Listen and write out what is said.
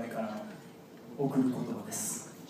々から送る言葉です「